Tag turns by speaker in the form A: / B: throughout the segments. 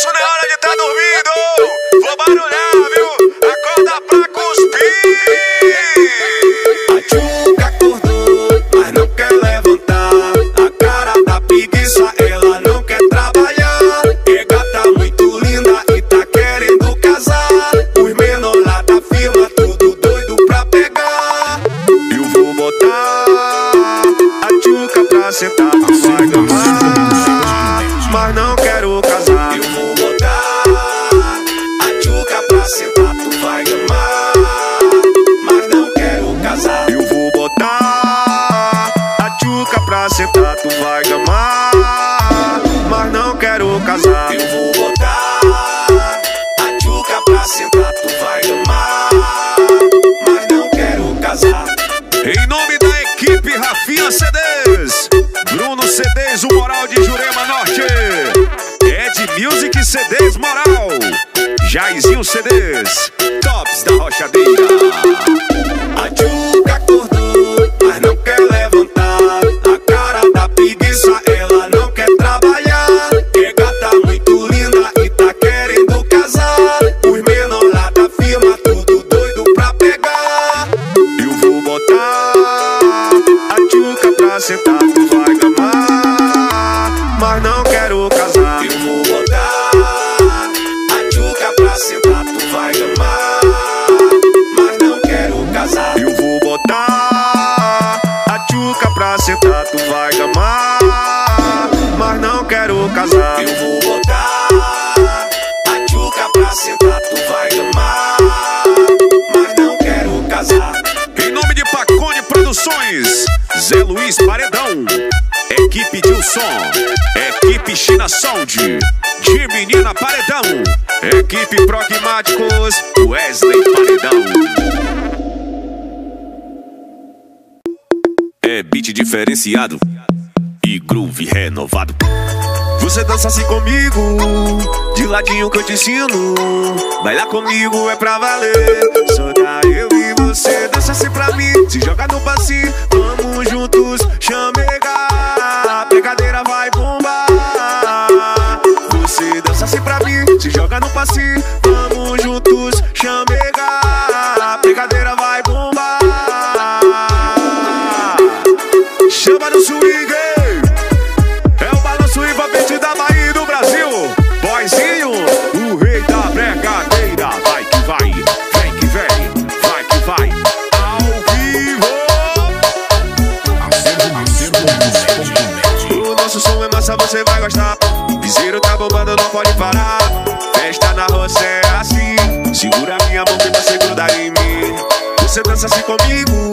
A: isso não é hora de tá dormindo.
B: Casar.
A: Eu vou botar a Tchuca pra sentar,
B: tu vai gamar. Mas não quero casar.
A: Em nome da equipe Rafinha CDs, Bruno CDs, o Moral de Jurema Norte, Ed Music CDs Moral, Jairzinho CDs, Equipe Pragmáticos, Wesley Paredão. É beat diferenciado e groove renovado. Você dança assim comigo, de ladinho que eu te ensino. Bailar comigo é pra valer. Só dá eu e você, dança assim pra mim. Se joga no passinho, vamos juntos, chamegar. Vamos juntos, chamegar. A pegadeira vai bombar. Chama no swing. É o balanço envolvente da Bahia e do Brasil. Boizinho, o rei da brincadeira. Vai que vai, vem que vem, vai que vai. Ao vivo. O nosso som é massa, você vai gostar. Piseiro tá bombando, Segura minha mão que você gruda em mim. Você dança assim comigo.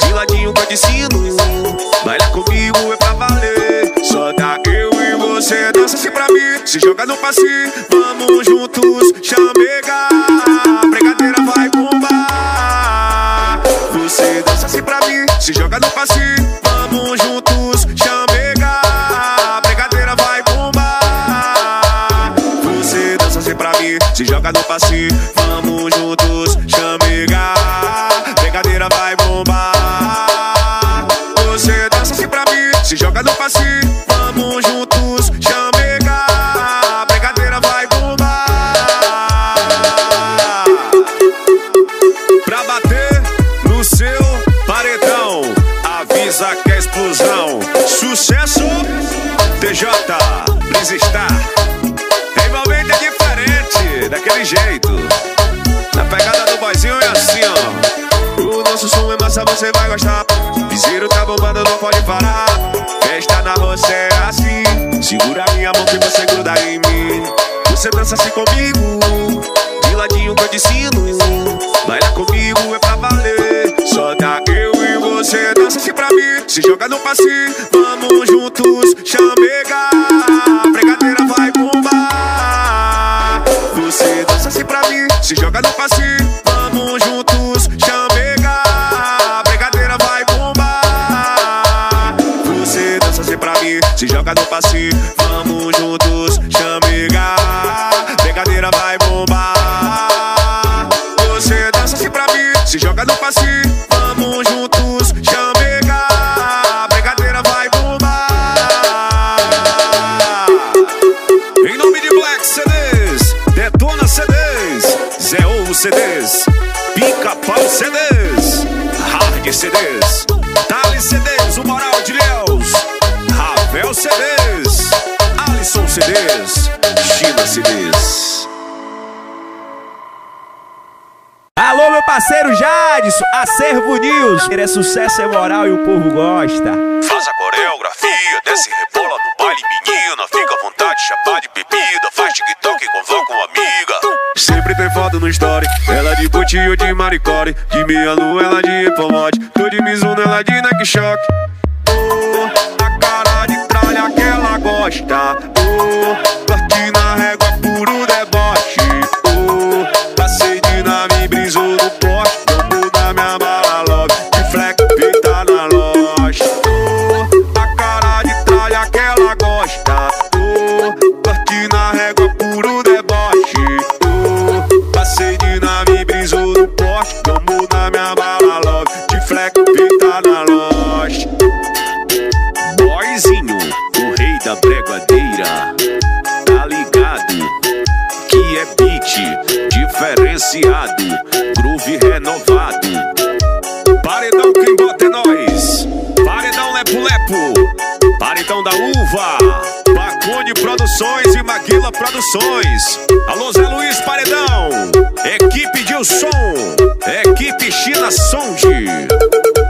A: De ladinho te ensino. Baila comigo é pra valer. Só dá eu e você dança assim pra mim. Se joga no passinho, vamos juntos chamegar. A Brigadeira vai bombar. Você dança assim pra mim. Se joga no passinho, vamos juntos chamegar. A Brigadeira vai bombar. Você dança assim pra mim. Se joga no passinho, no passinho, vamos juntos, chamegar. A brigadeira vai bombar. Pra bater no seu paredão, avisa que é explosão. Sucesso, TJ, Brisa Star. Envolvente é diferente, daquele jeito. Na pegada do boizinho é assim, ó. O nosso som é massa, você vai gostar. Piseiro tá bombando, não pode. Roça é assim. Segura minha mão que você gruda em mim. Você dança assim comigo. De ladinho que eu te ensino. Baila comigo é pra valer. Só dá eu e você dança assim pra mim. Se joga no passinho, vamos juntos chamegar. A brigadeira vai bombar. Você dança assim pra mim, se joga no passinho, Se joga no passinho, vamos juntos chamegar. Brincadeira vai bombar. Você dança assim pra mim, se joga no passinho, vamos juntos chamegar. Brincadeira vai bombar. Em nome de Black CDs, Detona CDs, Zé Ovo CDs, Pica Pau CDs, Hard CDs.
C: Alô, meu parceiro Jadson, Acervo News. Ele é sucesso, é moral e o povo gosta.
A: Faz a coreografia, desce rebola no baile, menina. Fica à vontade, chapar de bebida. Faz TikTok e convoca uma amiga. Sempre tem foto no story. Ela de botinho de maricore. De meia lua, ela de hipomote. Tô de Mizuno, ela de Nike Shock. Oh, a cara de tralha que ela gosta. Oh, diferenciado, groove renovado. Paredão quem bota é nós, paredão lepo lepo, paredão da uva, Bacone Produções e Maguila Produções. Alô Zé Luiz Paredão, equipe de som, equipe China Sound.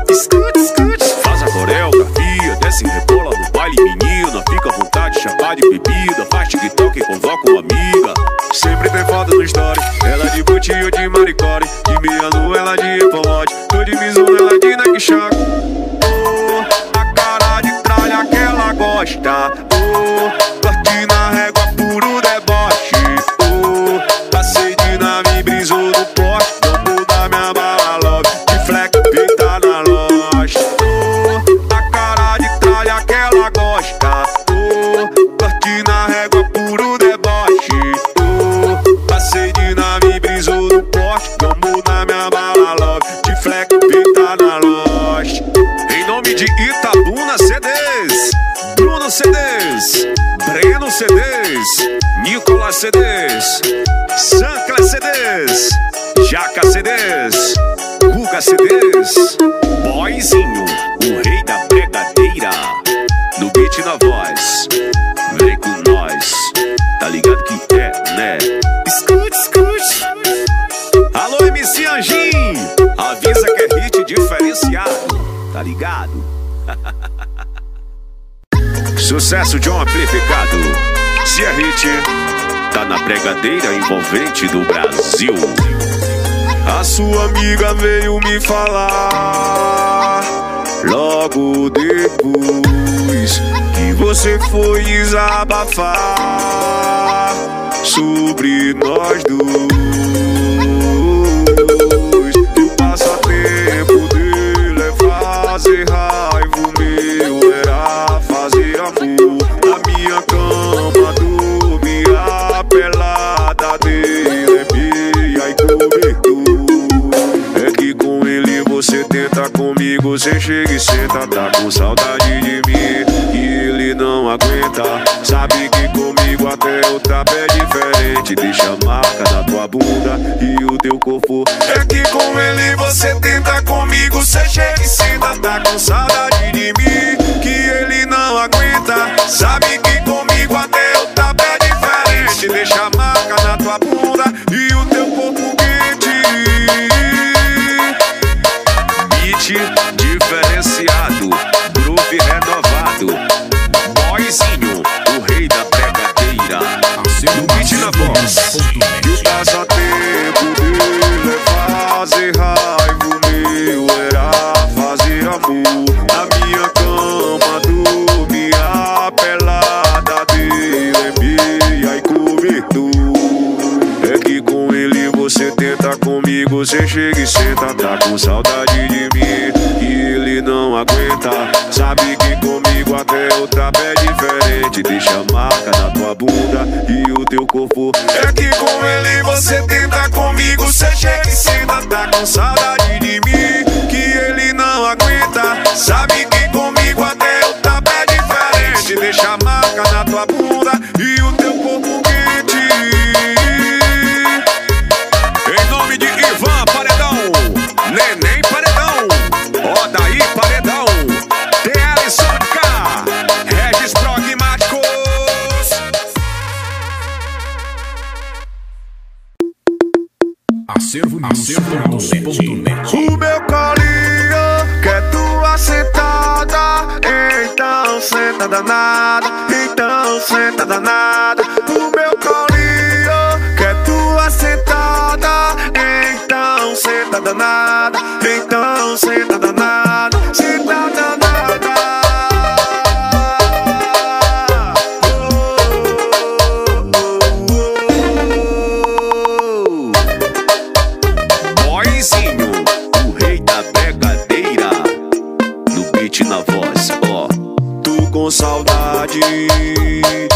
A: Escute, escute. Faz a coreografia, desce e rebola no baile, menina. Fica à vontade, chapar de bebida. Faz TikTok e convoca uma amiga. Sempre tem foto no story. Ela de maricore. De meia lua, ela de hipomote. Tô de Mizuno, ela de Nike Shock. Oh, a cara de tralha que ela gosta. Tá ligado que é, né? Escute, escute. Alô, MC Anjinho, avisa que é hit diferenciado, tá ligado? Sucesso de um amplificado. Se é hit, tá na pregadeira envolvente do Brasil. A sua amiga veio me falar logo depois você foi desabafar sobre nós dois. E o passatempo dele é fazer raiva, o meu era fazer amor. Na minha cama dormia pelada dele, é meia e cobertor. É que com ele você tenta comigo, você chega e senta, tá com saudade de mim. Aguenta, sabe que comigo até o trapo é diferente. Deixa marca na tua bunda e o teu corpo. É que com ele você tenta comigo, você chega e tá com saudade de mim. Que ele não aguenta, sabe que comigo até o trapo é diferente. Deixa marca na tua bunda e o teu corpo quente. Beat diferenciado, groove renovado. Na voz. E o passatempo dele é fazer raiva, o meu era fazer amor. Na minha cama dormia pelada dele, meia e cobertor. É que com ele você tenta comigo, você chega e senta, tá com saudade de mim. E ele não aguenta, sabe que comigo até o trapo é diferente. Deixa marca na tua bunda e o teu corpo. É que com ele você tenta comigo, você chega e senta, tá com saudade de mim. Que ele não aguenta, sabe que comigo até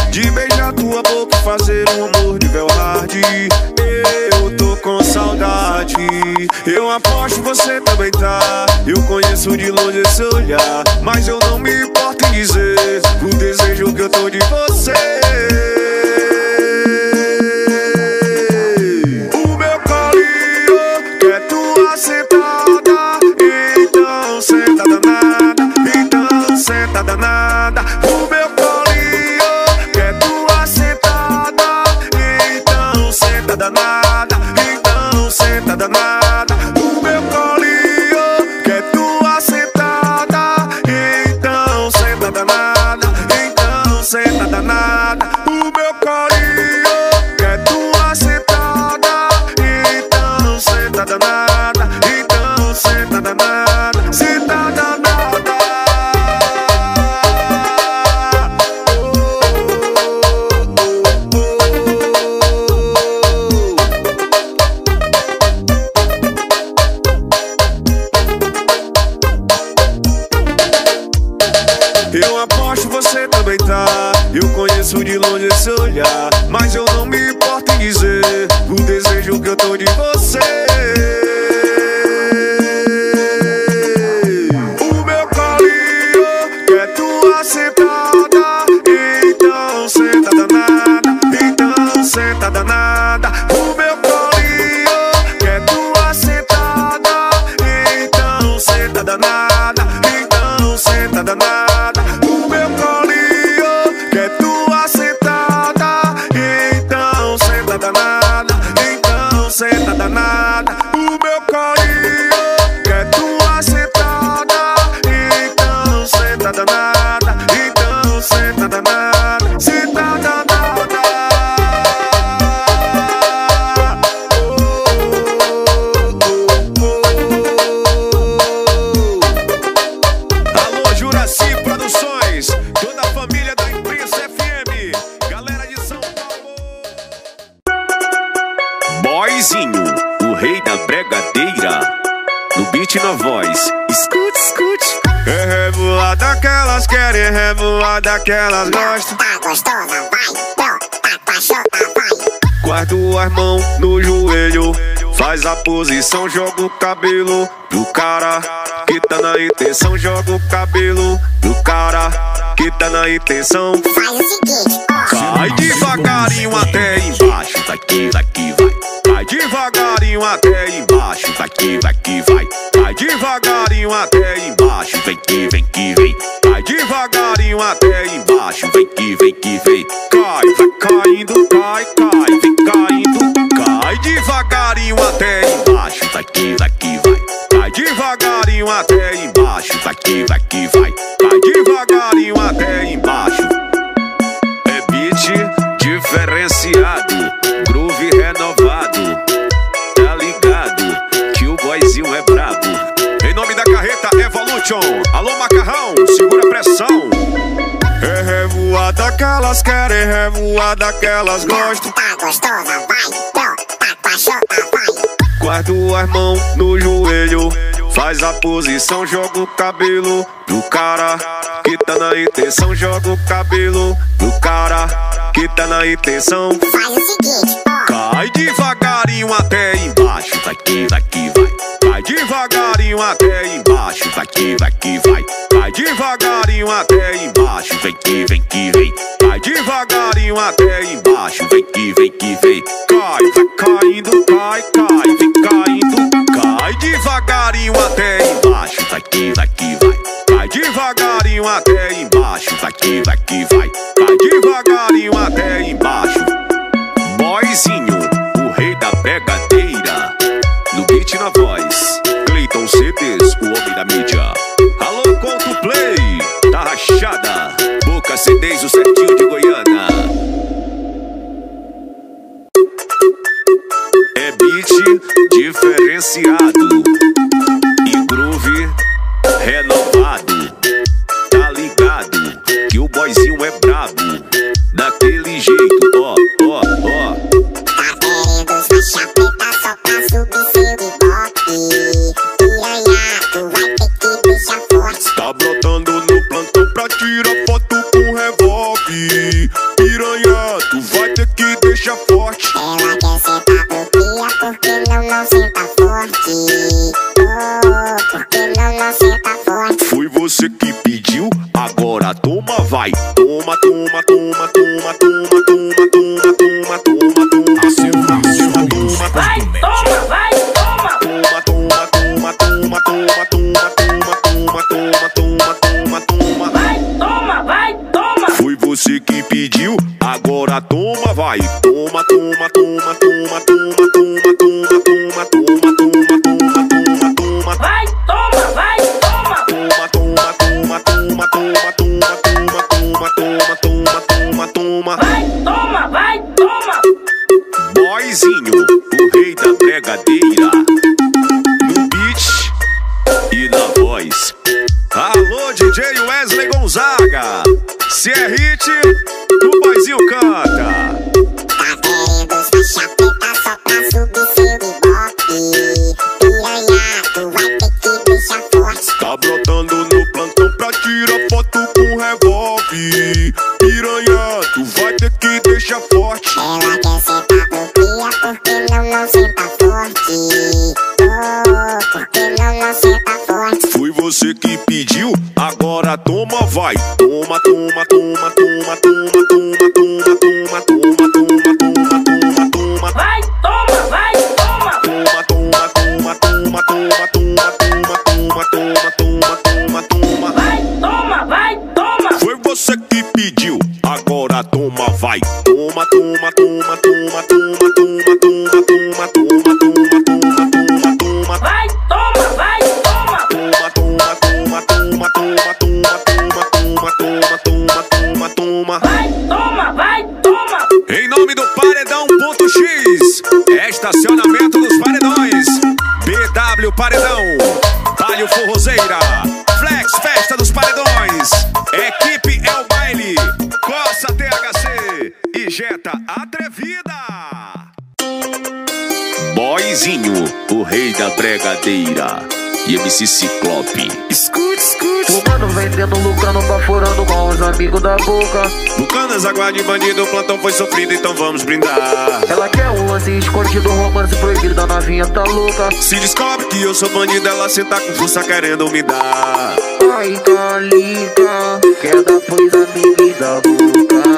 A: de beijar tua boca e fazer um amor de hard. Eu tô com saudade. Eu aposto você também tá. Eu conheço de longe esse olhar. Mas eu não me importo em dizer o desejo que eu tô de você. Querem, revoada que elas gostam.
D: Tá gostosa, vai, tá cachorra, vai.
A: Guarda as mãos no joelho, faz a posição, joga o cabelo pro cara que tá na intenção, joga o cabelo pro cara que tá na intenção.
D: Faz o seguinte, ó.
A: Vai devagarinho até embaixo, vai que vai que vai. Vai devagarinho até embaixo, vai que vai que vai. Vai devagarinho até embaixo, vem que vem que vem. Vai devagarinho até embaixo, vem que vem que vem. Cai, vai caindo, cai, cai, vem. Cai devagarinho até embaixo, vai que vai que vai. Devagarinho até embaixo, vai que vai que vai. Devagarinho até embaixo. É beat diferenciado, groove renovado. Tá ligado que o boyzinho é brabo. Em nome da carreta Evolution, alô macarrão, segura a pressão. É revoada que elas querem, revoada que elas gostam.
D: Tá gostosa, vai,
A: as mãos no joelho, faz a posição, joga o cabelo pro cara que tá na intenção, joga o cabelo pro cara que tá na intenção.
D: Faz o seguinte.
A: Cai devagarinho até embaixo, vai que vai que vai. Vai devagarinho até embaixo, vai que vai que vai. Vai devagarinho até embaixo, vem que vem que vem. Vai devagarinho até embaixo, vem que vem que vem. Cai, vai caindo, cai, cai, vem. Cai devagarinho até embaixo, vai que vai que vai. Vai devagarinho até embaixo, vai que vai que vai. Vai devagarinho até embaixo. Boizinho, o rei da pegadeira. No beat na voz, Cleiton CDs, o
D: homem da mídia. Alô, Conto Play,
A: tá
E: rachada. Boca CDs,
A: o certinho de Goiânia. É beat diferente diferenciado. paredão. Talho Forrozeira, Flex Festa dos Paredões. Equipe é o baile. Costa THC e Jetta Atrevida. Boizinho, o rei da pregadeira. E MC Ciclope. Escute, escute.
F: Fumando, vendendo, lucrando, tá baforando com os amigos da boca.
A: Lucanas, aguarde bandido, o plantão foi sofrido, então vamos brindar.
F: Ela quer um lance escondido, romance proibido, da novinha tá louca.
A: Se descobre que eu sou bandido, ela senta com força querendo me dar.
F: Ai, calica, queda pois amigos da boca.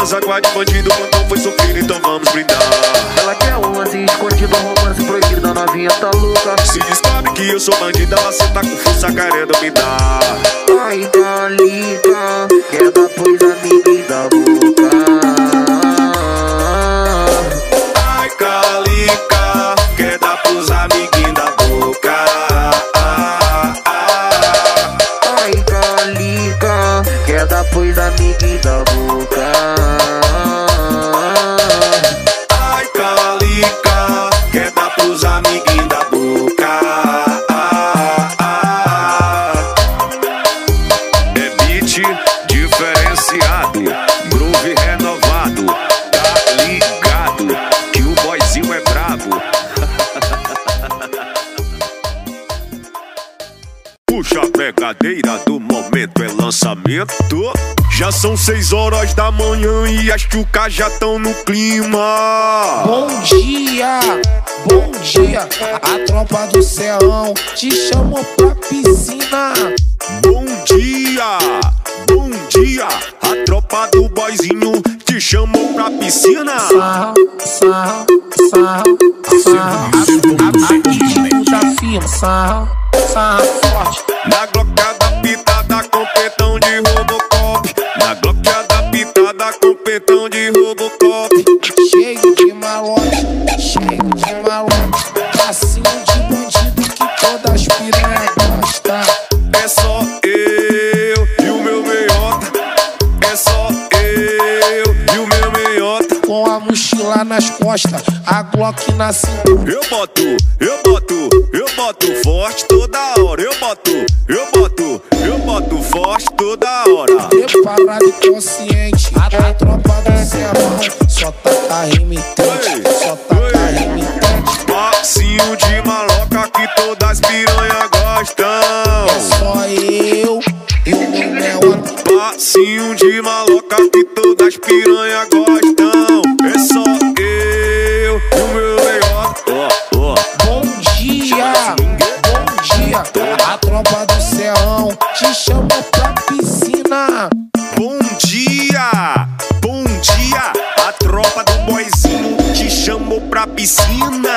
F: dançar com
A: a de bandido, plantão foi sofrido, então vamos brindar.
F: Ela quer um lance escondido, um romance proibido, a novinha tá louca.
A: Se descobre que eu sou bandida, ela tá com força querendo me dar.
F: Ai, Dalita, quer dar pois amiguinho da boca.
A: Ai, Calica. Bregadeira do momento é lançamento. Já são seis horas da manhã e as chucas já tão no clima.
G: Bom dia, bom dia, a tropa do Ceão te chamou pra piscina.
A: Bom dia, bom dia, a tropa do boizinho chamou pra piscina.
G: Forte.
A: Na glocada pitada com petão de Robocop. Na glocada pitada com petão de Robocop.
G: Cheio de malote, cheio de malote. Passinho de bandido que todas piranha mochila nas costas, a Glock na cintura.
A: Eu boto, eu boto, eu boto forte toda hora. Eu boto, eu boto, eu boto forte toda hora.
G: Preparado e consciente, a tropa do Serrão só taca remitente, só taca remitente.
A: Passinho de maloca que todas piranha gostam.
G: É só eu e o meu.
A: Passinho de maloca que todas piranha gostam.
G: Te chamou pra piscina.
A: Bom dia, bom dia. A tropa do boizinho te chamou pra piscina.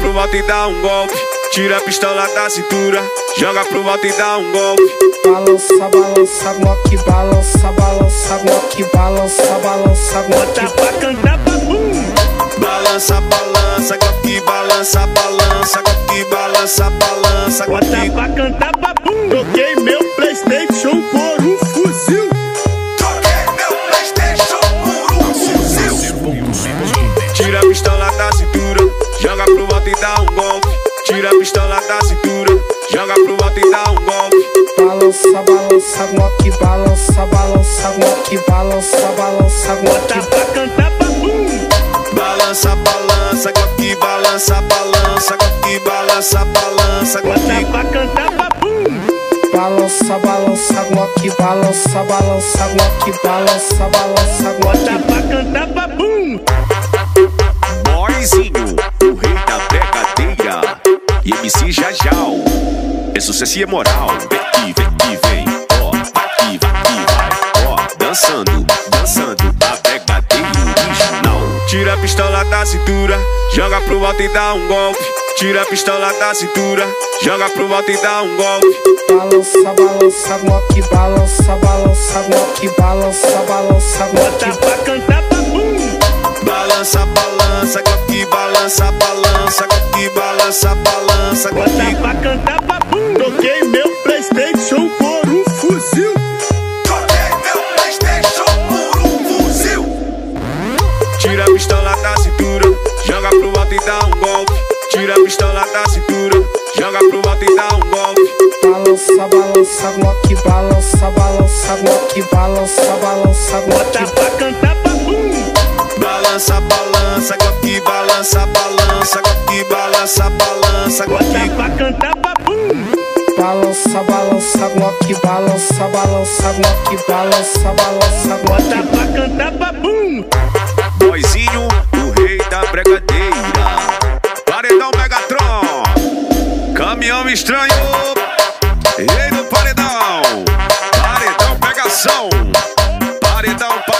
A: Pro alto e dá um golpe. Tira a pistola da cintura, joga pro alto e dá um golpe.
G: Balança, balança, Glock, balança, balança, Glock, balança, balança, Glock.
A: Balança, balança, Glock, balança, balança,
E: Bota
A: Glock.
E: pra cantar babum.
A: Boyzinho, o rei da bregadeira. E MC Jajal. É sucesso e é moral. Vem aqui, vem aqui, vem. Ó, vai aqui, vai aqui, vai. Ó, dançando, dançando. A bregadeira original. Tira a pistola da cintura, joga pro alto e dá um golpe. Tira a pistola da cintura, joga pro alto e dá um golpe.
G: Balança, balança, Glock, balança, balança, Glock, balança, balança,
E: Bota
G: Glock.
E: pra cantar babum.
A: Balança, balança, Glock, balança, balança, Glock, balança, balança,
E: Bota
A: Glock.
E: pra cantar babum. Troquei meu Playstation por um fuzil.
A: Troquei meu Playstation por um fuzil. Tira a pistola da cintura, Tira a pistola da cintura, joga pro alto e dá um golpe.
G: Balança, balança, Glock, balança, balança, Glock, balança, balança,
E: Bota
G: Glock.
E: pra cantar babum.
A: Balança, balança, Glock, balança, balança, Glock, balança, balança,
E: Bota
A: Glock.
E: pra cantar babum.
G: Balança, balança, Glock, balança, balança, Glock, balança, balança,
E: Bota
G: Glock.
E: pra cantar babum.
A: Boizinho, o rei da bregadeira. Damião me estranhou. E aí no paredão, paredão pegação, paredão paredão.